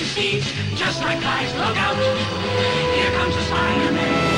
you see. just like flies. Look out, here comes the Spider-Man.